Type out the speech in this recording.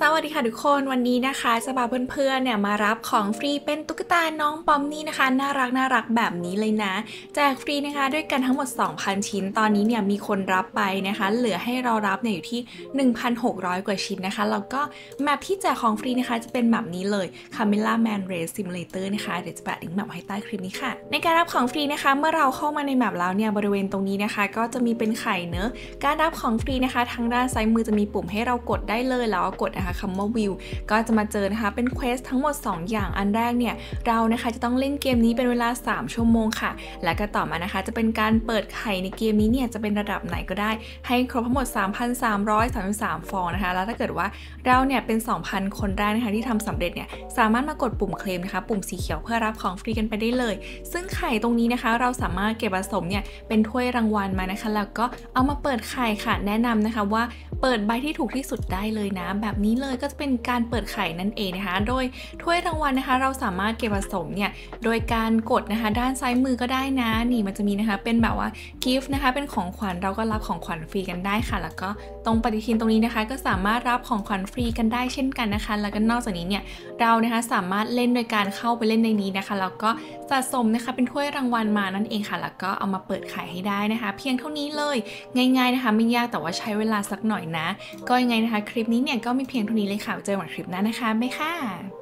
สวัสดีค่ะทุกคนวันนี้นะคะจะพาเพื่อนๆเนี่ยมารับของฟรีเป็นตุ๊กตาน้องปอมนี่นะคะ น่ารักน่ารักแบบนี้เลยนะ แจกฟรีนะคะด้วยกันทั้งหมด 2,000 ชิ้น ตอนนี้เนี่ยมีคนรับไปนะคะ เหลือให้เรารับเนี่ยอยู่ที่ 1,600 กว่าชิ้นนะคะแล้วก็แมปที่แจกของฟรีนะคะจะเป็นแบบนี้เลย Camilla Man Race Simulator นะคะเดี๋ยวจะแปะลิงก์แมปให้ใต้คลิปนี้ค่ะ ในการรับของฟรีนะคะ เมื่อเราเข้ามาในแมปแล้วเนี่ยบริเวณตรงนี้นะคะ ก็จะมีเป็นไข่เนอะการรับของฟรีนะคะ ทางด้านซ้ายมือจะมีปุ่มให้เรากดได้เลยแล้วก็กดนะคะคำว่าวิวก็จะมาเจอนะคะเป็นเควสทั้งหมด 2 อย่างอันแรกเนี่ยเรานะคะจะต้องเล่นเกมนี้เป็นเวลา 3 ชั่วโมงค่ะ แล้วก็ต่อมานะคะจะเป็นการเปิดไข่ในเกมนี้เนี่ยจะเป็นระดับไหนก็ได้ ให้ครบทั้งหมด 3,333 ฟองนะคะ แล้วถ้าเกิดว่าเราเนี่ยเป็น 2,000 คนแรกนะคะที่ทำสำเร็จเนี่ยสามารถมากดปุ่มเคลมนะคะ ปุ่มสีเขียวเพื่อรับของฟรีกันไปได้เลย ซึ่งไข่ตรงนี้นะคะ เราสามารถเก็บผสมเนี่ยเป็นถ้วยรางวัลมานะคะ แล้วก็เอามาเปิดไข่ค่ะแนะนำนะคะว่าเปิดใบที่ถูกที่สุดได้เลยนะ แบบนี้เลยก็จะเป็นการเปิดไข่นั่นเองนะคะ โดยถ้วยรางวัลนะคะ เราสามารถเก็บผสมเนี่ยโดยการกดนะคะ ด้านซ้ายมือก็ได้นะ นี่มันจะมีนะคะ เป็นแบบว่ากิฟต์นะคะ เป็นของขวัญเราก็รับของขวัญฟรีกันได้ค่ะ แล้วก็ตรงปฏิทินตรงนี้นะคะ ก็สามารถรับของขวัญฟรีกันได้เช่นกันนะคะ แล้วก็นอกจากนี้เนี่ยเรานะคะสามารถเล่นโดยการเข้าไปเล่นในนี้นะคะแล้วก็ัดสมนะคะเป็นถ้วยรางวัลมานั่นเองค่ะ แล้วก็เอามาเปิดขายให้ได้นะคะ เพียงเท่านี้เลยง่ายๆนะคะ ไม่ยากแต่ว่าใช้เวลาสักหน่อยนะ ก็ยังไงนะคะ คลิปนี้เนี่ยก็มีเพียงเท่านี้เลยค่ะเจอกันคลิปหน้านะคะบ๊ายค่ะ